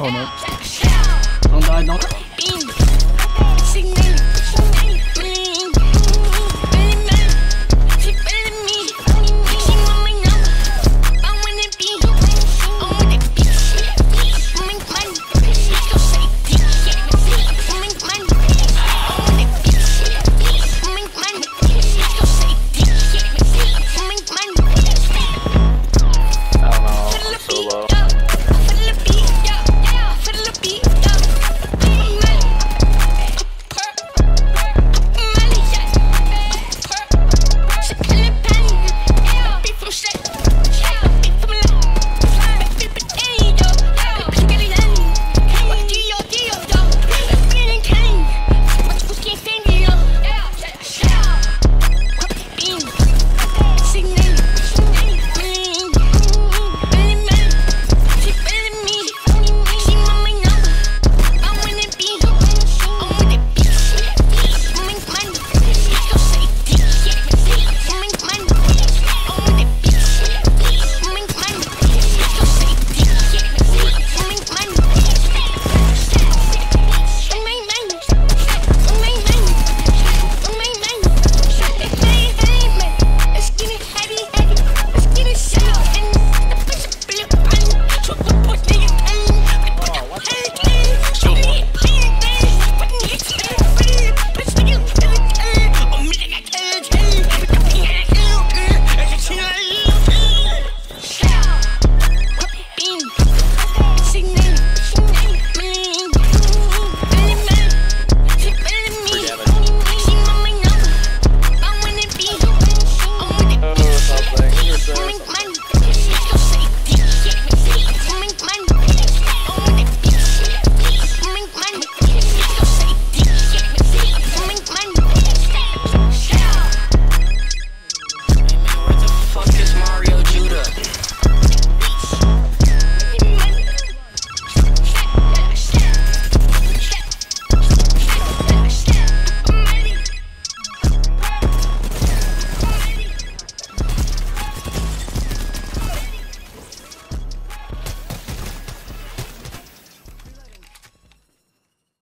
Oh no. Don't die, don't.